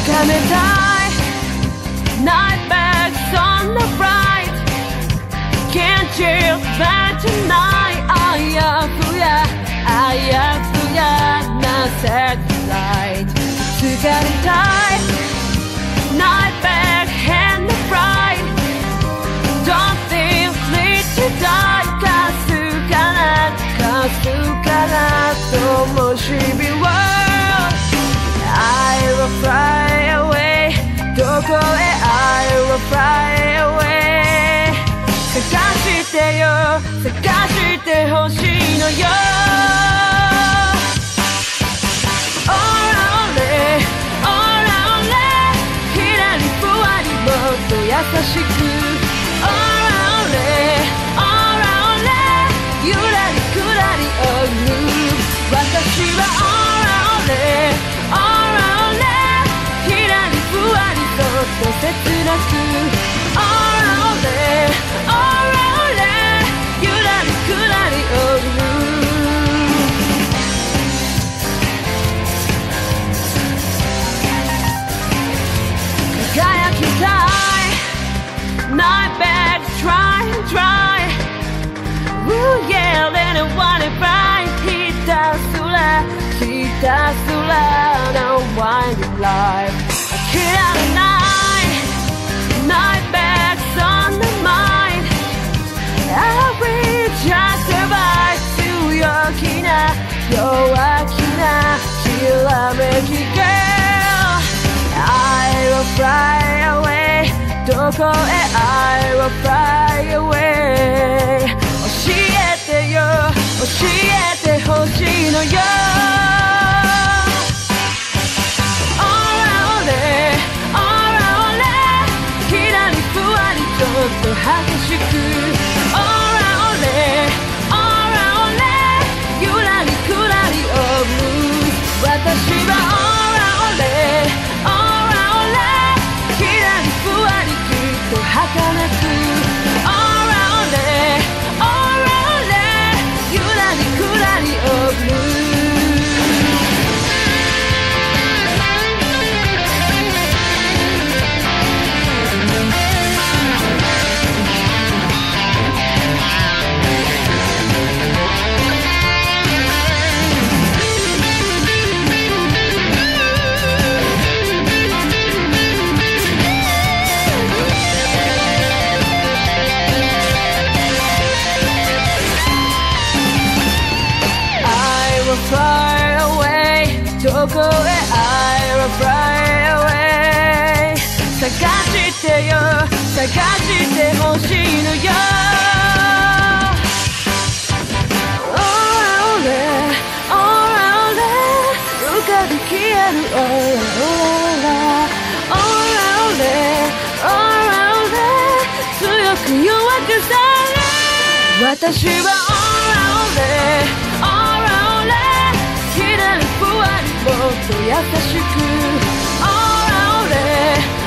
かめたい Night bags on the right Can't you back tonight あやふやあやふやなセットライト疲れたい Night bag and the pride Don't think need to die かすかなかすかなともしび world I will fly away どこへ I will fly away 探してよ探してほしいのよ yeah レネワネバイひたすらひたすら No winding life 諦めない Night bags on the mind I will just survive 強気な弱気なきらめき girl I will fly away どこへ I will fly away 教え てよ。教えてほしいのよ。will fly away. どこへ I will fly away. 探してよ探してほしいのよ。オーラオレオーラオレ浮かび消えるオーラオーラオーラオレオーラオレ強く弱くされ私はオーラオレ優しくあられ